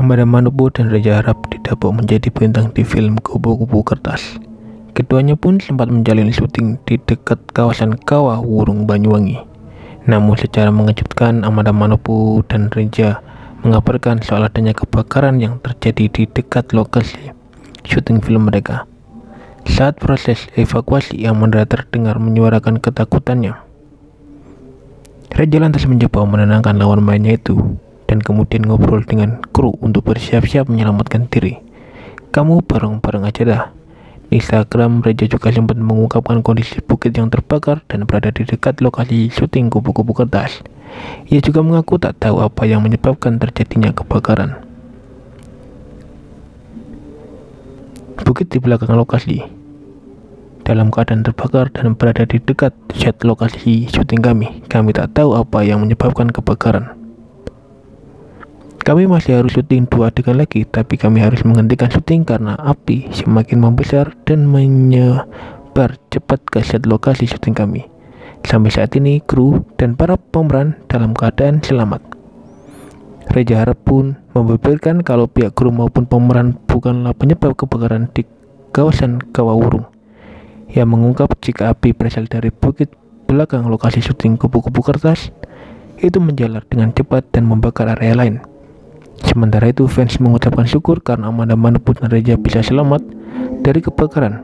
Ahmad Manopo dan Reza Arab didapuk menjadi bintang di film Kupu-Kupu Kertas. Keduanya pun sempat menjalin syuting di dekat kawasan Kawah Wurung Banyuwangi. Namun secara mengejutkan Ahmad Manopo dan Reza mengabarkan soal adanya kebakaran yang terjadi di dekat lokasi syuting film mereka. Saat proses evakuasi, Amanda terdengar menyuarakan ketakutannya. Reza lantas mencoba menenangkan lawan mainnya itu dan kemudian ngobrol dengan kru untuk bersiap-siap menyelamatkan diri. Kamu bareng-bareng aja dah. Di Instagram, Reja juga sempat mengungkapkan kondisi bukit yang terbakar dan berada di dekat lokasi syuting kupu-kupu kertas. Ia juga mengaku tak tahu apa yang menyebabkan terjadinya kebakaran. Bukit di belakang lokasi dalam keadaan terbakar dan berada di dekat set lokasi syuting kami. Kami tak tahu apa yang menyebabkan kebakaran. Kami masih harus syuting dua adegan lagi, tapi kami harus menghentikan syuting karena api semakin membesar dan menyebar cepat ke set lokasi syuting kami. Sampai saat ini, kru dan para pemeran dalam keadaan selamat. Reja Harap pun membeberkan kalau pihak kru maupun pemeran bukanlah penyebab kebakaran di kawasan Kawawurung. Yang mengungkap jika api berasal dari bukit belakang lokasi syuting kupu-kupu kertas itu menjalar dengan cepat dan membakar area lain. Sementara itu, fans mengucapkan syukur karena Amanda Manuput dan Reja bisa selamat dari kebakaran.